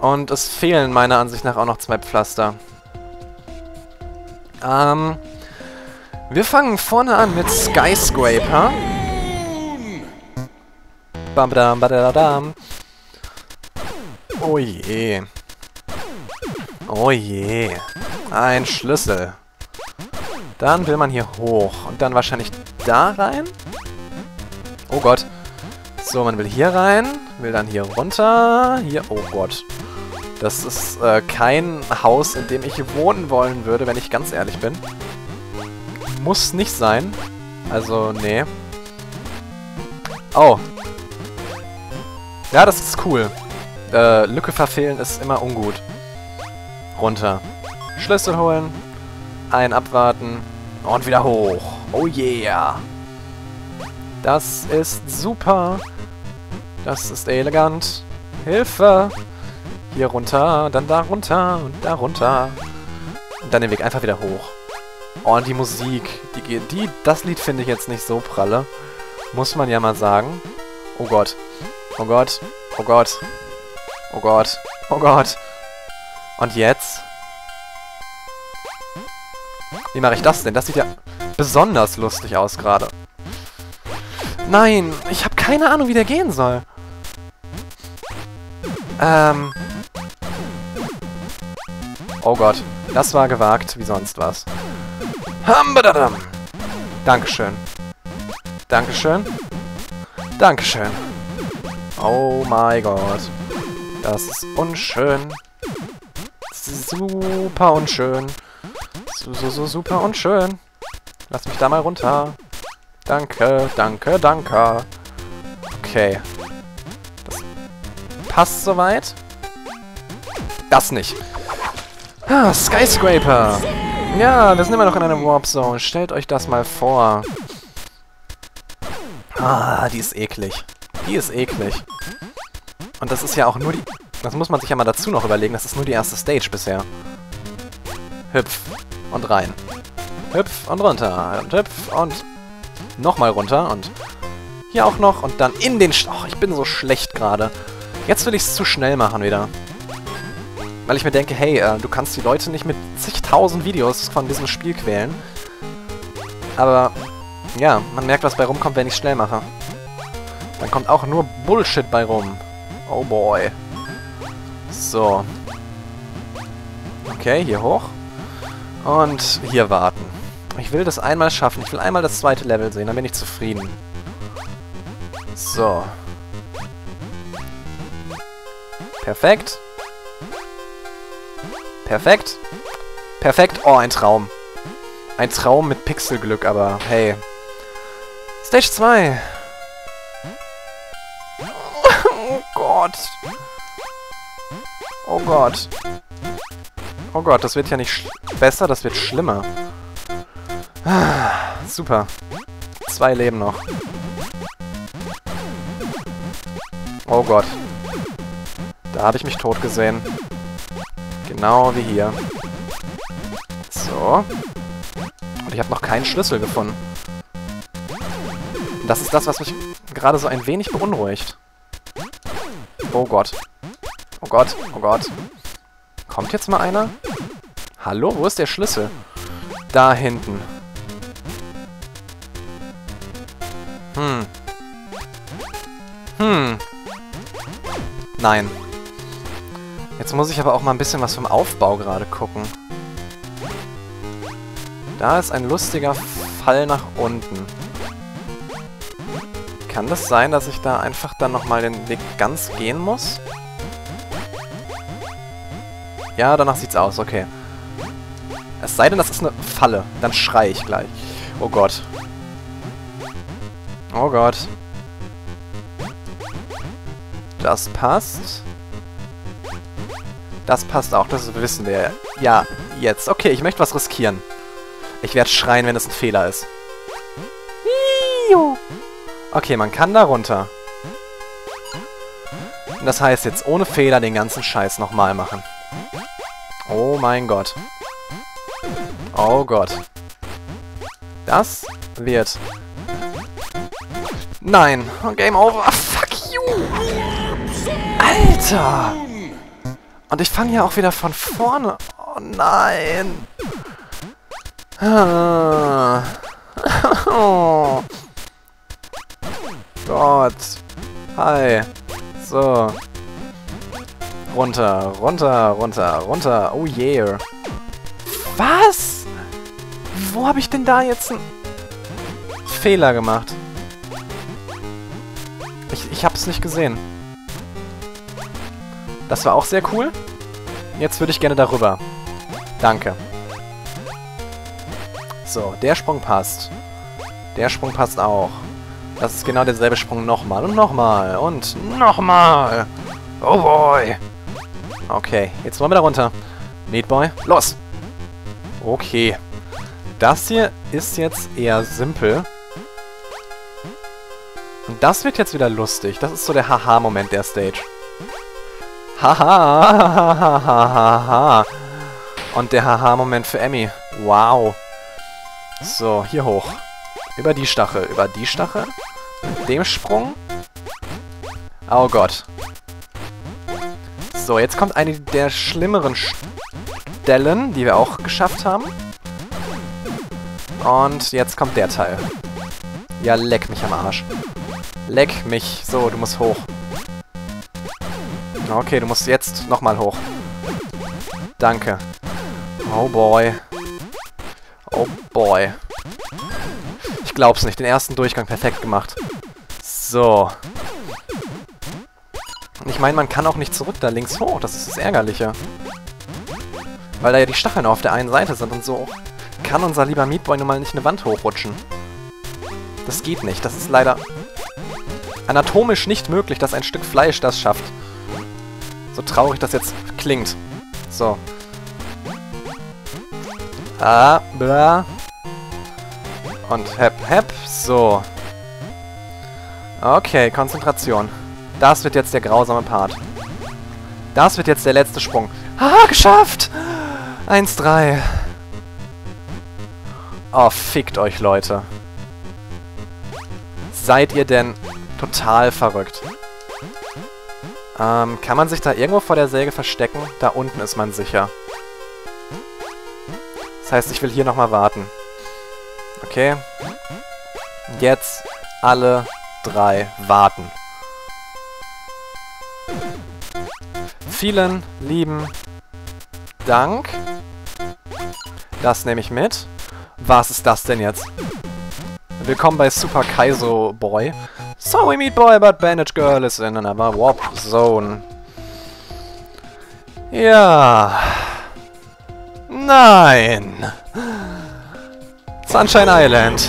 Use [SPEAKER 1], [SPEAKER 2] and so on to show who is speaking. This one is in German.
[SPEAKER 1] Und es fehlen meiner Ansicht nach auch noch zwei Pflaster. Ähm, wir fangen vorne an mit Skyscraper. Bam, badam, badadam. Oh je. Oh je. Ein Schlüssel. Dann will man hier hoch. Und dann wahrscheinlich da rein? Oh Gott. So, man will hier rein. Will dann hier runter. Hier. Oh Gott. Das ist äh, kein Haus, in dem ich wohnen wollen würde, wenn ich ganz ehrlich bin. Muss nicht sein. Also, nee. Oh. Ja, das ist cool. Äh, Lücke verfehlen ist immer ungut. Runter. Schlüssel holen. Ein abwarten. Und wieder hoch. Oh yeah. Das ist super. Das ist elegant. Hilfe. Hier runter, dann da runter und da runter. Und dann den Weg einfach wieder hoch. Oh, und die Musik. Die, die, das Lied finde ich jetzt nicht so pralle. Muss man ja mal sagen. Oh Gott. Oh Gott. Oh Gott. Oh Gott. Oh Gott. Und jetzt? Wie mache ich das denn? Das sieht ja besonders lustig aus gerade. Nein, ich habe keine Ahnung, wie der gehen soll. Ähm... Oh Gott, das war gewagt wie sonst was. Hambadadam! Dankeschön. Dankeschön. Dankeschön. Oh mein Gott. Das ist unschön. Super unschön. So, so, so super unschön. Lass mich da mal runter. Danke, danke, danke. Okay. Passt soweit. Das nicht. Ah, Skyscraper. Ja, wir sind immer noch in einer Warp Zone. Stellt euch das mal vor. Ah, die ist eklig. Die ist eklig. Und das ist ja auch nur die... Das muss man sich ja mal dazu noch überlegen. Das ist nur die erste Stage bisher. Hüpf. Und rein. Hüpf und runter. Und hüpf und... Nochmal runter. Und hier auch noch. Und dann in den... Oh, ich bin so schlecht gerade. Jetzt will ich es zu schnell machen wieder. Weil ich mir denke, hey, äh, du kannst die Leute nicht mit zigtausend Videos von diesem Spiel quälen. Aber, ja, man merkt, was bei rumkommt, wenn ich schnell mache. Dann kommt auch nur Bullshit bei rum. Oh boy. So. Okay, hier hoch. Und hier warten. Ich will das einmal schaffen. Ich will einmal das zweite Level sehen, dann bin ich zufrieden. So. Perfekt. Perfekt. Perfekt. Oh, ein Traum. Ein Traum mit Pixelglück, aber hey. Stage 2. Oh Gott. Oh Gott. Oh Gott, das wird ja nicht besser, das wird schlimmer. Ah, super. Zwei Leben noch. Oh Gott. Da habe ich mich tot gesehen. Genau wie hier. So. Und ich habe noch keinen Schlüssel gefunden. Und das ist das, was mich gerade so ein wenig beunruhigt. Oh Gott. Oh Gott, oh Gott. Kommt jetzt mal einer? Hallo, wo ist der Schlüssel? Da hinten. Hm. Hm. Nein. Jetzt muss ich aber auch mal ein bisschen was vom Aufbau gerade gucken. Da ist ein lustiger Fall nach unten. Kann das sein, dass ich da einfach dann nochmal den Weg ganz gehen muss? Ja, danach sieht's aus, okay. Es sei denn, das ist eine Falle. Dann schrei ich gleich. Oh Gott. Oh Gott. Das passt. Das passt auch, das wissen wir. Ja, jetzt. Okay, ich möchte was riskieren. Ich werde schreien, wenn es ein Fehler ist. Okay, man kann da runter. Das heißt jetzt ohne Fehler den ganzen Scheiß nochmal machen. Oh mein Gott. Oh Gott. Das wird... Nein. Game over. Fuck you. Alter. Und ich fange ja auch wieder von vorne. Oh nein. Ah. Oh. Gott. Hi. So. Runter, runter, runter, runter. Oh yeah. Was? Wo habe ich denn da jetzt einen Fehler gemacht? Ich, ich habe es nicht gesehen. Das war auch sehr cool. Jetzt würde ich gerne darüber. Danke. So, der Sprung passt. Der Sprung passt auch. Das ist genau derselbe Sprung nochmal und nochmal und nochmal. Oh boy. Okay, jetzt wollen wir da runter. Meatboy, los! Okay. Das hier ist jetzt eher simpel. Und das wird jetzt wieder lustig. Das ist so der Haha-Moment der Stage. Haha. Und der Haha-Moment für Emmy. Wow. So, hier hoch. Über die Stachel. Über die Stachel. Mit dem Sprung. Oh Gott. So, jetzt kommt eine der schlimmeren Stellen, die wir auch geschafft haben. Und jetzt kommt der Teil. Ja, leck mich am Arsch. Leck mich. So, du musst hoch. Okay, du musst jetzt nochmal hoch. Danke. Oh boy. Oh boy. Ich glaub's nicht. Den ersten Durchgang perfekt gemacht. So. Ich meine, man kann auch nicht zurück da links hoch. Das ist das Ärgerliche. Weil da ja die Stacheln auf der einen Seite sind und so kann unser lieber Meatboy nun mal nicht eine Wand hochrutschen. Das geht nicht. Das ist leider anatomisch nicht möglich, dass ein Stück Fleisch das schafft. So traurig das jetzt klingt. So. Ah, bla. Und hep, hep. So. Okay, Konzentration. Das wird jetzt der grausame Part. Das wird jetzt der letzte Sprung. Ah, geschafft! 1-3. Oh, fickt euch, Leute. Seid ihr denn total verrückt? Ähm, kann man sich da irgendwo vor der Säge verstecken? Da unten ist man sicher. Das heißt, ich will hier nochmal warten. Okay. Jetzt alle drei warten. Vielen lieben Dank. Das nehme ich mit. Was ist das denn jetzt? Willkommen bei Super Kaizo Boy. Sorry, Meat Boy, but Bandage Girl is in another Warp Zone. Ja. Nein. Sunshine Island.